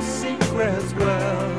secrets well.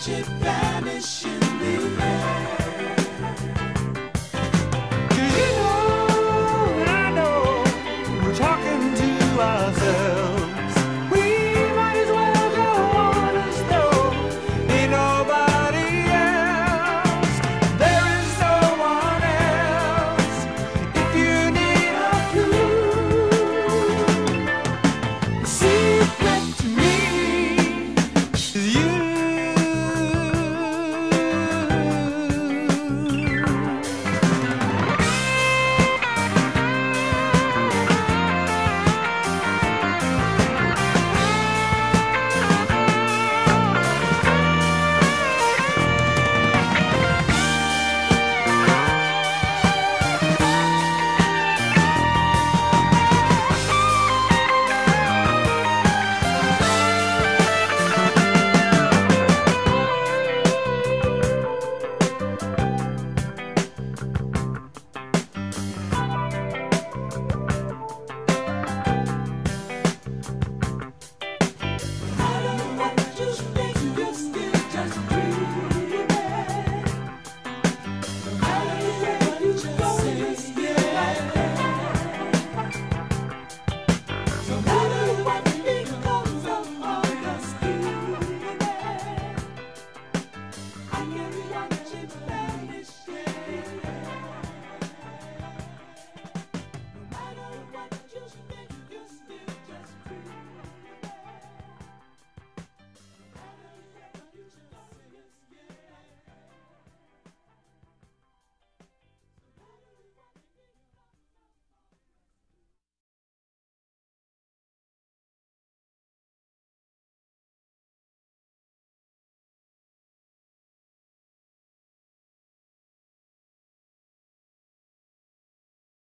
watch it vanishing.